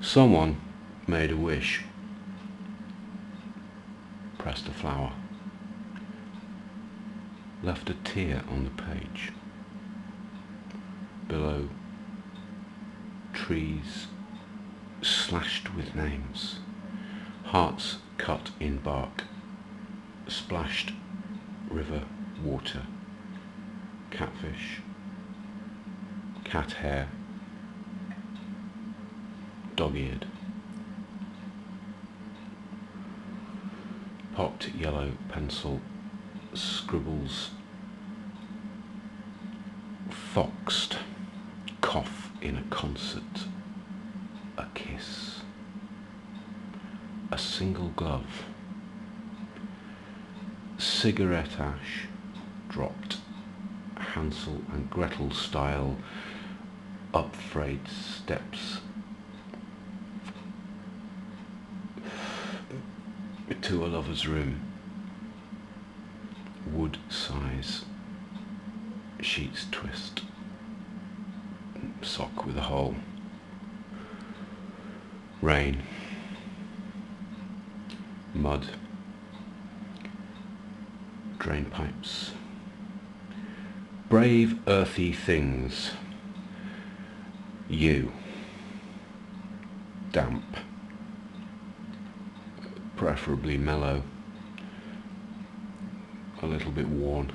Someone made a wish. Pressed a flower. Left a tear on the page. Below, trees slashed with names. Hearts cut in bark. Splashed river water. Catfish. Cat hair. Dog-eared. Popped yellow pencil scribbles. Foxed. Cough in a concert. A kiss. A single glove. Cigarette ash dropped. Hansel and Gretel style up steps to a lover's room. Wood sighs. Sheets twist. Sock with a hole. Rain. Mud. Drain pipes. Brave earthy things. You. Damp preferably mellow, a little bit worn.